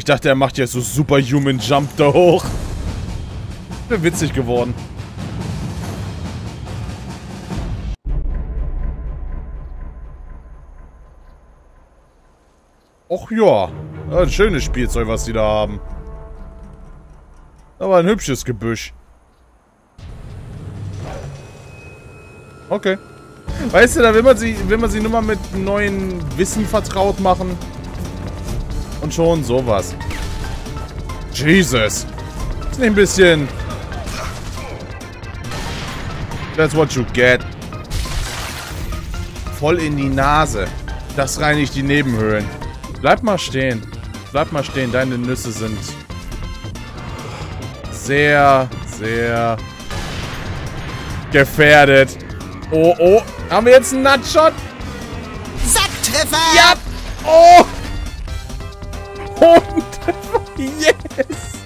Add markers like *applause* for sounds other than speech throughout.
Ich dachte, er macht jetzt so Superhuman Jump da hoch. Wäre witzig geworden. Och ja. Ein schönes Spielzeug, was die da haben. Aber ein hübsches Gebüsch. Okay. Weißt du, da will man sie, will man sie nur mal mit neuen Wissen vertraut machen. Und schon sowas. Jesus. Ist nicht ein bisschen... That's what you get. Voll in die Nase. Das reinigt die Nebenhöhlen. Bleib mal stehen. Bleib mal stehen. Deine Nüsse sind sehr, sehr gefährdet. Oh, oh. Haben wir jetzt einen Nutshot? Sacktreffer! Ja! Oh! Und *laughs* yes!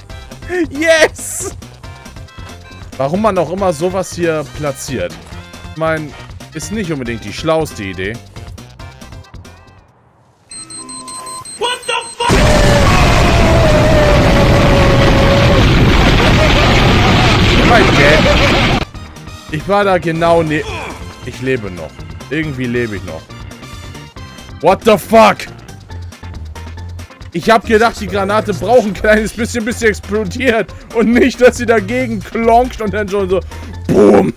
Yes! Warum man auch immer sowas hier platziert. Ich meine, ist nicht unbedingt die schlauste Idee. What the fuck? Mein Geld. Ich war da genau ne... Ich lebe noch. Irgendwie lebe ich noch. What the fuck? Ich hab gedacht, die Granate braucht ein kleines bisschen, bis sie explodiert. Und nicht, dass sie dagegen klonkt und dann schon so... Boom.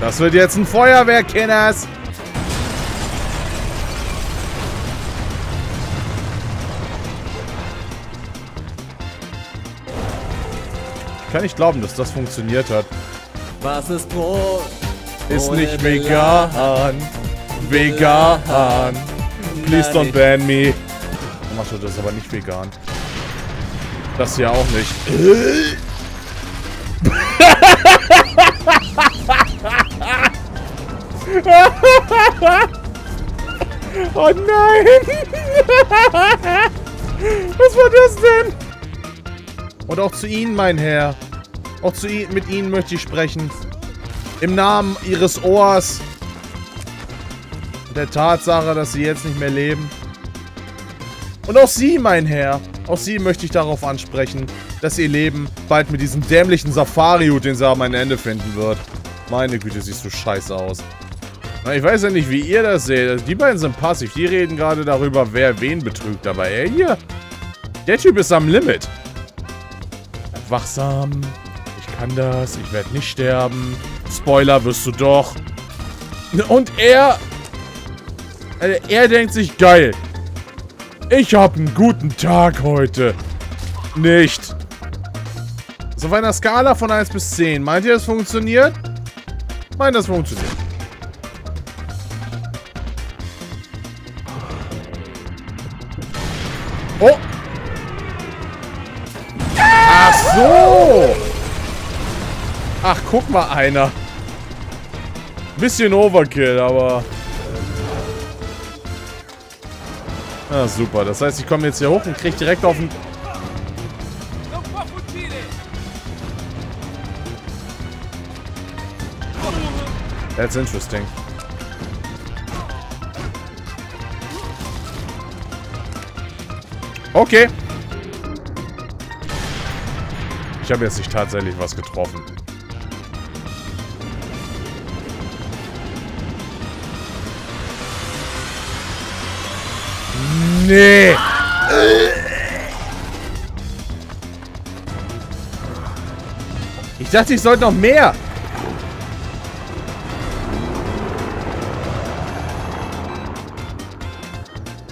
Das wird jetzt ein Feuerwerk, Kinders. Ich kann nicht glauben, dass das funktioniert hat. Was ist Brot? Ist nicht vegan. Vegan. Please don't ban me. Du das aber nicht vegan. Das hier auch nicht. *laughs* oh nein! *laughs* Was war das denn? Und auch zu Ihnen, mein Herr. Auch zu Ihnen, mit Ihnen möchte ich sprechen. Im Namen Ihres Ohrs. Der Tatsache, dass Sie jetzt nicht mehr leben. Und auch Sie, mein Herr. Auch Sie möchte ich darauf ansprechen, dass Ihr Leben bald mit diesem dämlichen Safari-Hut, den Sie haben, ein Ende finden wird. Meine Güte, siehst du scheiße aus. Ich weiß ja nicht, wie ihr das seht. Also die beiden sind passiv. Die reden gerade darüber, wer wen betrügt. Aber er hier, der Typ ist am Limit. Wachsam. Ich kann das. Ich werde nicht sterben. Spoiler wirst du doch. Und er... äh, Er denkt sich, geil. Ich habe einen guten Tag heute. Nicht. So auf einer Skala von 1 bis 10. Meint ihr, das funktioniert? Meint, das funktioniert. Ach, guck mal einer. Bisschen Overkill, aber... Ah, super. Das heißt, ich komme jetzt hier hoch und krieg direkt auf den... That's interesting. Okay. Ich habe jetzt nicht tatsächlich was getroffen. Nee. Ich dachte, ich sollte noch mehr.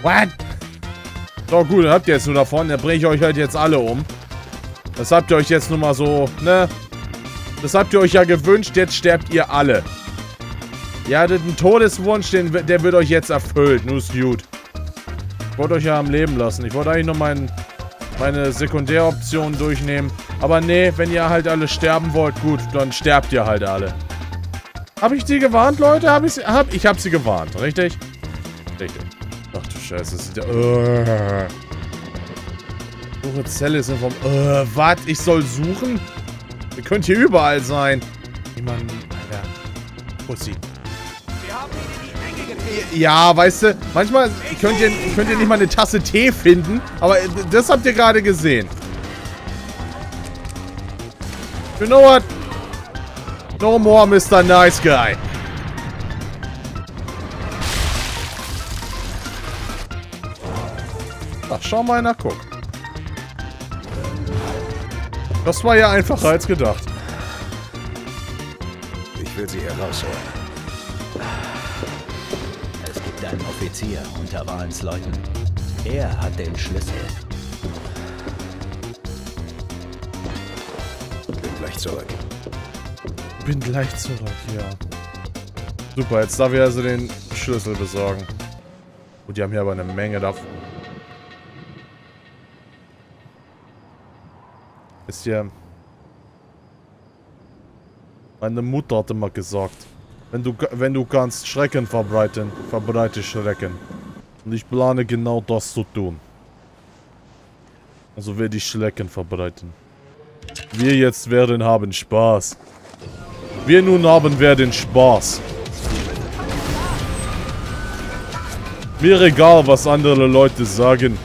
What? So, gut, dann habt ihr jetzt nur davon. Dann bringe ich euch halt jetzt alle um. Das habt ihr euch jetzt nur mal so, ne? Das habt ihr euch ja gewünscht, jetzt sterbt ihr alle. Ihr hattet einen Todeswunsch, den, der wird euch jetzt erfüllt. Nur ist gut. Ich wollte euch ja am Leben lassen. Ich wollte eigentlich nur mein, meine Sekundäroptionen durchnehmen. Aber nee, wenn ihr halt alle sterben wollt, gut, dann sterbt ihr halt alle. Habe ich sie gewarnt, Leute? Hab ich, hab, ich habe sie gewarnt, richtig? Richtig. Ach du Scheiße, das ist ja... Uh. Suche Zelle ist vom... Uh, was? Ich soll suchen? Ihr könnt hier überall sein. Niemand... Alter. Pussy. Ja, weißt du, manchmal könnt ihr, könnt ihr nicht mal eine Tasse Tee finden, aber das habt ihr gerade gesehen. You know what? No more Mr. Nice Guy. Ach, schau mal einer guckt. Das war ja einfacher als gedacht. Ich will sie herausholen. Gibt einen Offizier unter Walens Leuten. Er hat den Schlüssel. Bin gleich zurück. Bin gleich zurück, ja. Super, jetzt darf ich also den Schlüssel besorgen. Gut, die haben hier aber eine Menge davon. Ist ja... Meine Mutter hatte mal gesagt, wenn du, wenn du kannst Schrecken verbreiten, verbreite Schrecken. Und ich plane genau das zu tun. Also werde ich Schrecken verbreiten. Wir jetzt werden haben Spaß. Wir nun haben werden Spaß. Mir egal, was andere Leute sagen.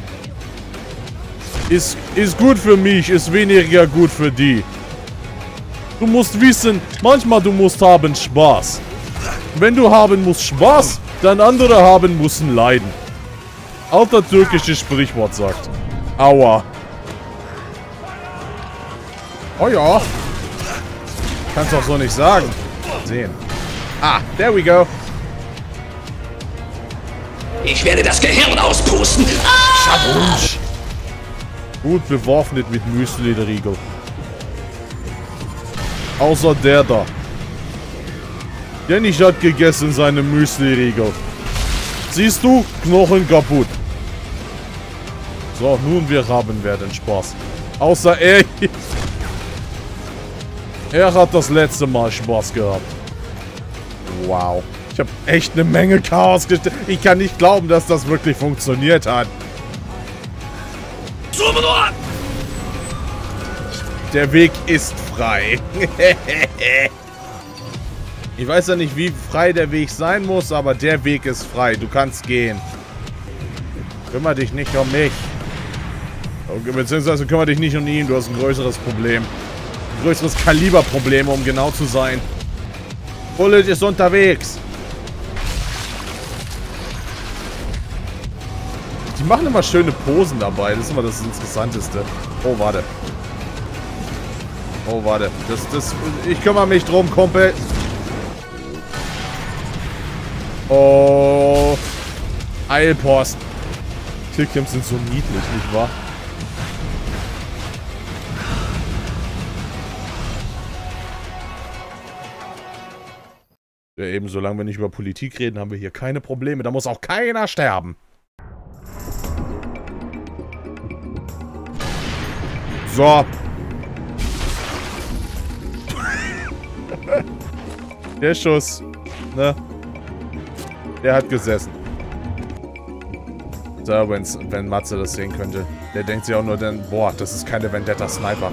Ist, ist gut für mich, ist weniger gut für die. Du musst wissen, manchmal du musst haben Spaß. Wenn du haben musst Spaß, dann andere haben müssen leiden. Alter türkisches Sprichwort sagt. Aua. Oh ja. Kannst auch so nicht sagen. Sehen. Ah, there we go. Ich werde das Gehirn auspusten. Schabunsch. Gut bewaffnet mit Müsli-Riegel. Außer der da. Dennis hat gegessen seine Müsli-Riegel. Siehst du? Knochen kaputt. So, nun wir haben werden Spaß. Außer er. Er hat das letzte Mal Spaß gehabt. Wow. Ich habe echt eine Menge Chaos gestellt. Ich kann nicht glauben, dass das wirklich funktioniert hat. Der Weg ist frei. *laughs* ich weiß ja nicht, wie frei der Weg sein muss, aber der Weg ist frei. Du kannst gehen. Kümmer dich nicht um mich. Beziehungsweise kümmere dich nicht um ihn. Du hast ein größeres Problem. Ein größeres Kaliberproblem, um genau zu sein. Bullet ist unterwegs. Die machen immer schöne Posen dabei. Das ist immer das Interessanteste. Oh, warte. Oh, warte. Das, das, ich kümmere mich drum, Kumpel. Oh. Eilpost. Killcams sind so niedlich, nicht wahr? Ja, eben, solange wir nicht über Politik reden, haben wir hier keine Probleme. Da muss auch keiner sterben. So. *laughs* Der Schuss, ne? Der hat gesessen. So, wenn's, wenn Matze das sehen könnte. Der denkt sich auch nur dann, boah, das ist keine Vendetta-Sniper.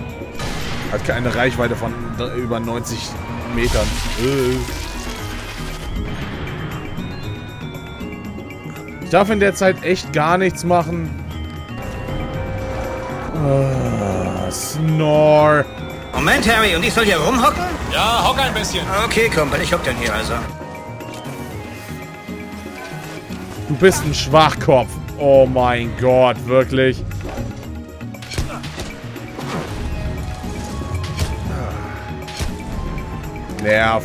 Hat keine Reichweite von über 90 Metern. Äh. Ich darf in der Zeit echt gar nichts machen. Ah, Snore. Moment, Harry, und ich soll hier rumhocken? Ja, hock ein bisschen. Okay, Kumpel, ich hock dann hier also. Du bist ein Schwachkopf. Oh mein Gott, wirklich. Nerv.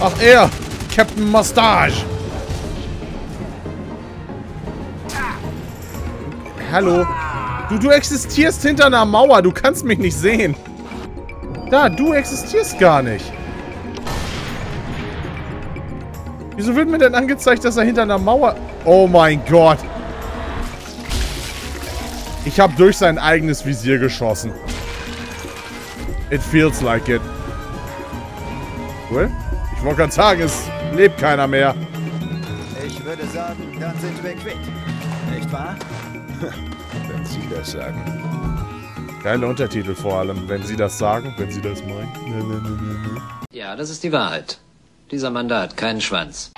Ach, er. Captain Mustache. Hallo. Du, du existierst hinter einer Mauer. Du kannst mich nicht sehen. Da, du existierst gar nicht. Wieso wird mir denn angezeigt, dass er hinter einer Mauer... Oh mein Gott. Ich habe durch sein eigenes Visier geschossen. It feels like it. Cool. Ich wollte gerade sagen, es lebt keiner mehr. Ich würde sagen, dann sind wir quitt. Nicht wahr? *laughs* Wenn Sie das sagen. Geile Untertitel vor allem, wenn sie das sagen, wenn sie das meinen. Ne, ne, ne, ne, ne. Ja, das ist die Wahrheit. Dieser Mann da hat keinen Schwanz.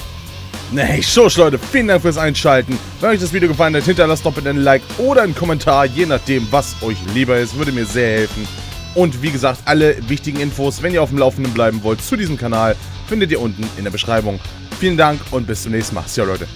Nee, Schuss, Leute. Vielen Dank fürs Einschalten. Wenn euch das Video gefallen hat, hinterlasst doch bitte einen Like oder einen Kommentar, je nachdem, was euch lieber ist. Würde mir sehr helfen. Und wie gesagt, alle wichtigen Infos, wenn ihr auf dem Laufenden bleiben wollt, zu diesem Kanal, findet ihr unten in der Beschreibung. Vielen Dank und bis zum nächsten Mal. Ja, Leute.